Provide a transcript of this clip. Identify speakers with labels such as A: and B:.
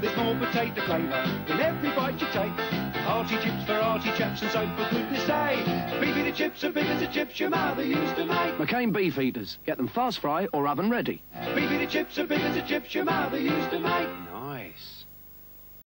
A: There's more potato flavour in every bite you take. Hearty chips for hearty chaps and so for goodness sake. Beefy the chips are big as the chips your mother used to make.
B: McCain Beefeaters. Get them fast fry or oven ready.
A: Beefy the chips are big as the chips your mother used to make.